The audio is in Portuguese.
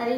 Tari.